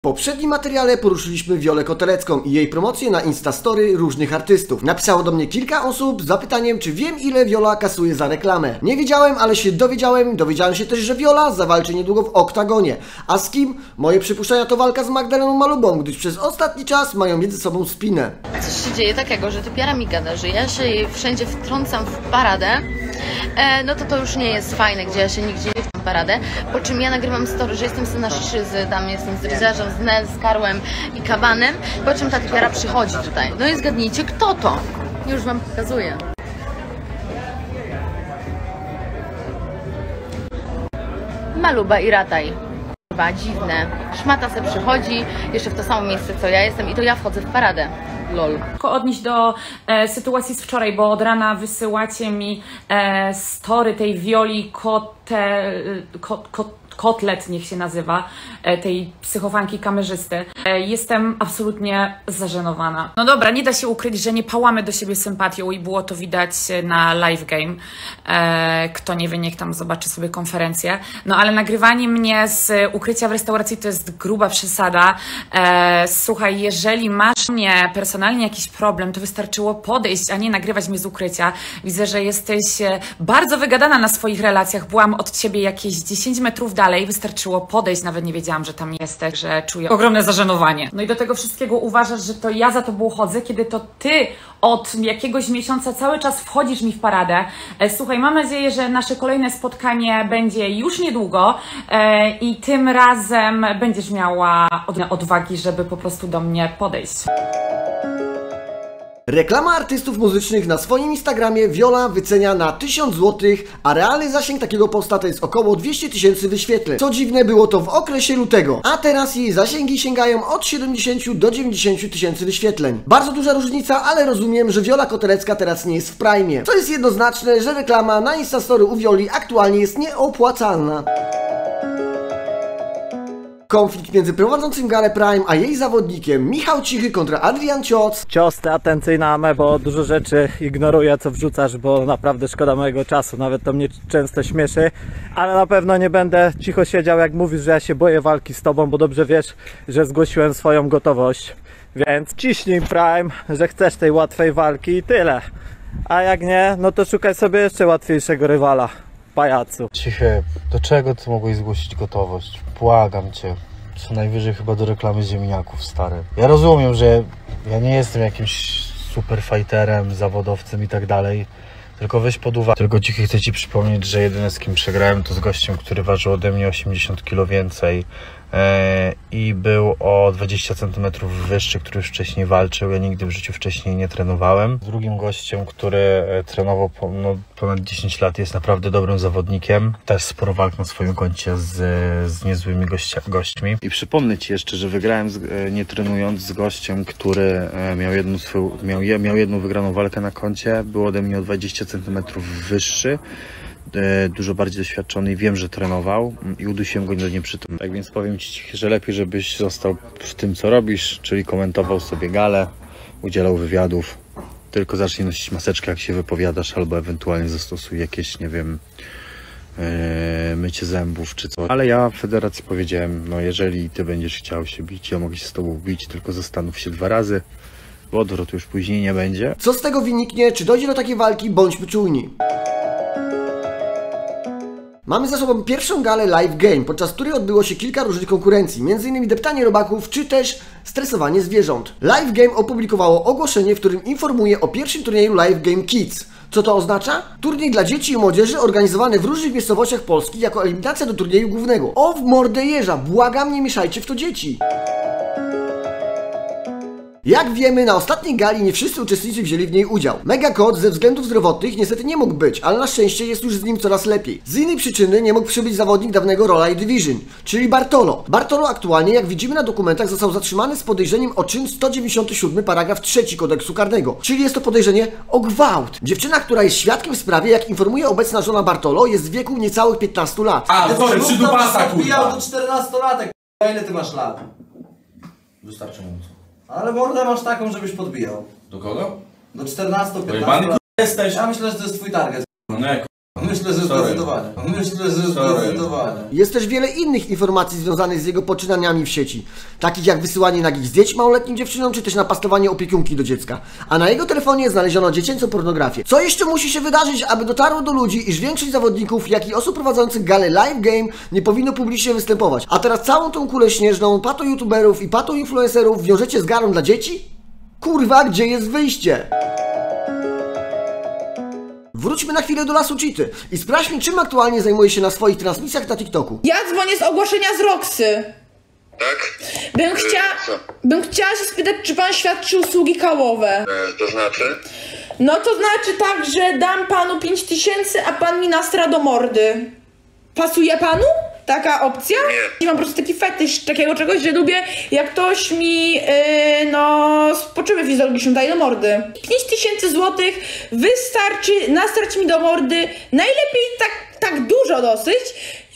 W poprzednim materiale poruszyliśmy Wiolę Kotelecką i jej promocję na Instastory różnych artystów. Napisało do mnie kilka osób z zapytaniem, czy wiem ile Viola kasuje za reklamę. Nie wiedziałem, ale się dowiedziałem. Dowiedziałem się też, że Viola zawalczy niedługo w Oktagonie. A z kim? Moje przypuszczenia to walka z Magdaleną Malubą, gdyż przez ostatni czas mają między sobą spinę. Coś się dzieje takiego, że typiara mi gada, że ja się wszędzie wtrącam w paradę, no to to już nie jest fajne, gdzie ja się nigdzie nie wtrącam w paradę, po czym ja nagrywam story, że jestem syna szyzy, tam jestem z rycerzem, z Nel, z Karłem i Kabanem, po czym ta typiara przychodzi tutaj. No i zgadnijcie, kto to? Już wam pokazuję. Maluba i Rataj. Dziwne. Szmata se przychodzi, jeszcze w to samo miejsce co ja jestem i to ja wchodzę w paradę. Lol. Tylko odnieść do e, sytuacji z wczoraj, bo od rana wysyłacie mi e, story tej Wioli Kote, kot, kot, Kotlet, niech się nazywa, e, tej psychofanki kamerzysty. E, jestem absolutnie zażenowana. No dobra, nie da się ukryć, że nie pałamy do siebie sympatią i było to widać na live game. E, kto nie wie, niech tam zobaczy sobie konferencję. No ale nagrywanie mnie z ukrycia w restauracji to jest gruba przesada. E, słuchaj, jeżeli masz mnie personalnie jakiś problem, to wystarczyło podejść, a nie nagrywać mnie z ukrycia. Widzę, że jesteś e, bardzo wygadana na swoich relacjach. Byłam od ciebie jakieś 10 metrów dalej, wystarczyło podejść, nawet nie wiedziałam, że tam jesteś, że czuję ogromne zażenowanie. No i do tego wszystkiego uważasz, że to ja za tobą chodzę, kiedy to ty od jakiegoś miesiąca cały czas wchodzisz mi w paradę. E, Słuchaj, mam nadzieję, że nasze kolejne spotkanie będzie już niedługo e, i tym razem będziesz miała od- odwagi, żeby po prostu do mnie podejść. Reklama artystów muzycznych na swoim Instagramie Viola wycenia na 1000 zł, a realny zasięg takiego posta to jest około 200 tysięcy wyświetleń. Co dziwne, było to w okresie lutego, a teraz jej zasięgi sięgają od 70 do 90 tysięcy wyświetleń. Bardzo duża różnica, ale rozumiem, że Viola Kotelecka teraz nie jest w prime. Co jest jednoznaczne, że reklama na Instastory u Violi aktualnie jest nieopłacalna. Konflikt między prowadzącym Galę Prime a jej zawodnikiem Michał Cichy kontra Adrian Cioc cios atencyjny na me, bo dużo rzeczy ignoruję, co wrzucasz, bo naprawdę szkoda mojego czasu. Nawet to mnie często śmieszy, ale na pewno nie będę cicho siedział, jak mówisz, że ja się boję walki z tobą, bo dobrze wiesz, że zgłosiłem swoją gotowość. Więc ciśnij Prime, że chcesz tej łatwej walki i tyle. A jak nie, no to szukaj sobie jeszcze łatwiejszego rywala. Pajacu. Cichy, do czego ty mogłeś zgłosić gotowość? Błagam cię. Co najwyżej chyba do reklamy ziemniaków, stary. Ja rozumiem, że ja nie jestem jakimś super fighterem, zawodowcem i tak dalej. Tylko weź pod uwagę. Tylko cichy chcę ci przypomnieć, że jedyne z kim przegrałem to z gościem, który ważył ode mnie 80 kg więcej i był o 20 cm wyższy, który już wcześniej walczył. Ja nigdy w życiu wcześniej nie trenowałem. Drugim gościem, który e, trenował no, ponad 10 lat, jest naprawdę dobrym zawodnikiem. Też sporo walk na swoim koncie z, z niezłymi gościa, gośćmi. I przypomnę Ci jeszcze, że wygrałem z, e, nie trenując z gościem, który e, miał jedną, swoją, miał, miał jedną wygraną walkę na koncie. Był ode mnie o 20 cm wyższy e, dużo bardziej doświadczony i wiem, że trenował mm, i udusiłem go do nieprzytomności. Tak więc powiem Ci, że lepiej, żebyś został w tym, co robisz, czyli komentował sobie gale, udzielał wywiadów. Tylko zacznij nosić maseczkę, jak się wypowiadasz, albo ewentualnie zastosuj jakieś, nie wiem, e, mycie zębów czy coś. Ale ja federacji powiedziałem, no jeżeli Ty będziesz chciał się bić, ja mogę się z Tobą bić, tylko zastanów się dwa razy, bo odwrotu już później nie będzie. Co z tego wyniknie? Czy dojdzie do takiej walki? Bądźmy czujni. Mamy za sobą pierwszą galę Live Game, podczas której odbyło się kilka różnych konkurencji, m.in. deptanie robaków czy też stresowanie zwierząt. Live Game opublikowało ogłoszenie, w którym informuje o pierwszym turnieju Live Game Kids. Co to oznacza? Turniej dla dzieci i młodzieży organizowany w różnych miejscowościach Polski jako eliminacja do turnieju głównego. O w mordę jeża, błagam nie mieszajcie w to dzieci. Jak wiemy, na ostatniej gali nie wszyscy uczestnicy wzięli w niej udział. Mega Kot ze względów zdrowotnych niestety nie mógł być, ale na szczęście jest już z nim coraz lepiej. Z innej przyczyny nie mógł przybyć zawodnik dawnego Rola i Division, czyli Bartolo. Bartolo aktualnie, jak widzimy na dokumentach, został zatrzymany z podejrzeniem o czyn 197 paragraf 3 kodeksu karnego, czyli jest to podejrzenie o gwałt. Dziewczyna, która jest świadkiem w sprawie, jak informuje obecna żona Bartolo, jest w wieku niecałych 15 lat. A, sorry, przy dupasa, Wbijał kurwa. do 14-latek. A ile ty masz lat? Wystarczająco. Ale mordę masz taką, żebyś podbijał. Do kogo? Do 14-15 Pojebany lat. jesteś. Ja myślę, że to jest twój target. No nie, Myślę, że zdecydowanie. Myślę, że zdecydowanie. Jest też wiele innych informacji związanych z jego poczynaniami w sieci, takich jak wysyłanie nagich zdjęć małoletnim dziewczynom, czy też napastowanie opiekunki do dziecka. A na jego telefonie znaleziono dziecięcą pornografię. Co jeszcze musi się wydarzyć, aby dotarło do ludzi, iż większość zawodników, jak i osób prowadzących galę live game nie powinno publicznie występować. A teraz całą tą kulę śnieżną, pato youtuberów i pato influencerów wiążecie z garą dla dzieci? Kurwa, gdzie jest wyjście? Wróćmy na chwilę do lasu Cheaty i sprawdźmy, czym aktualnie zajmuje się na swoich transmisjach na TikToku. Ja dzwonię z ogłoszenia z Roxy. Tak? Bym, chcia... co? Bym chciała się spytać, czy pan świadczy usługi kałowe. E, to znaczy? No to znaczy tak, że dam panu 5000, a pan mi nastra do mordy. Pasuje panu taka opcja? Nie. Mam po prostu taki fetysz takiego czegoś, że lubię jak ktoś mi, yy, no, spoczywy fizjologiczne daje do mordy. 5000 złotych wystarczy nastrać mi do mordy, najlepiej tak, tak dużo dosyć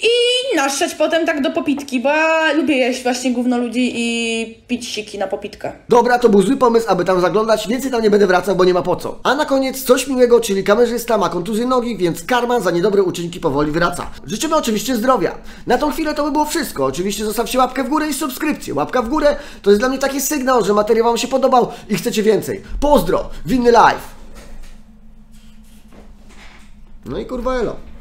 i naszczać potem tak do popitki, bo ja lubię jeść właśnie gówno ludzi i pić siki na popitkę. Dobra, to był zły pomysł, aby tam zaglądać, więcej tam nie będę wracał, bo nie ma po co. A na koniec coś miłego, czyli kamerzysta ma kontuzję nogi, więc karma za niedobre uczynki powoli wraca. Życzymy oczywiście zdrowia. Na tą chwilę to by było wszystko. Oczywiście zostawcie łapkę w górę i subskrypcję. Łapka w górę to jest dla mnie taki sygnał, że materiał Wam się podobał i chcecie więcej. Pozdro! Winny live! No i kurwa elo.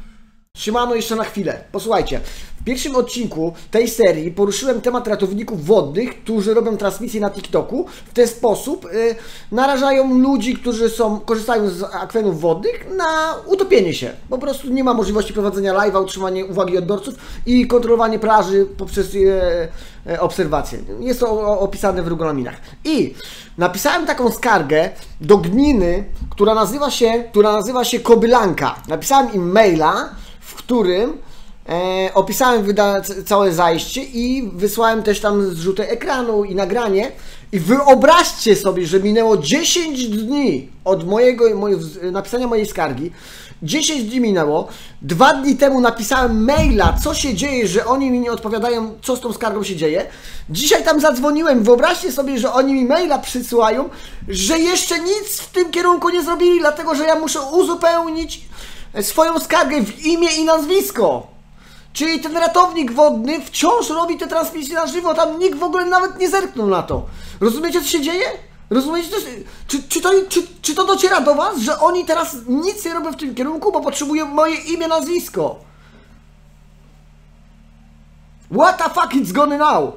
Siemano jeszcze na chwilę. Posłuchajcie, w pierwszym odcinku tej serii poruszyłem temat ratowników wodnych, którzy robią transmisje na TikToku. W ten sposób y, narażają ludzi, którzy są, korzystają z akwenów wodnych na utopienie się. Po prostu nie ma możliwości prowadzenia live'a, utrzymania uwagi odbiorców i kontrolowanie plaży poprzez e, e, obserwacje. Jest to opisane w regulaminach. I napisałem taką skargę do gminy, która nazywa się, która nazywa się Kobylanka. Napisałem im maila, w którym e, opisałem wyda- całe zajście i wysłałem też tam zrzuty ekranu i nagranie. I wyobraźcie sobie, że minęło 10 dni od mojego, moje, napisania mojej skargi. 10 dni minęło. Dwa dni temu napisałem maila, co się dzieje, że oni mi nie odpowiadają, co z tą skargą się dzieje. Dzisiaj tam zadzwoniłem. Wyobraźcie sobie, że oni mi maila przysyłają, że jeszcze nic w tym kierunku nie zrobili, dlatego że ja muszę uzupełnić swoją skargę w imię i nazwisko. Czyli ten ratownik wodny wciąż robi te transmisje na żywo, tam nikt w ogóle nawet nie zerknął na to. Rozumiecie, co się dzieje? Rozumiecie, czy, czy, to, czy, czy to dociera do Was, że oni teraz nic nie robią w tym kierunku, bo potrzebują moje imię, nazwisko? What the fuck it's gonna now?